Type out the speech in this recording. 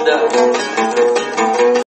da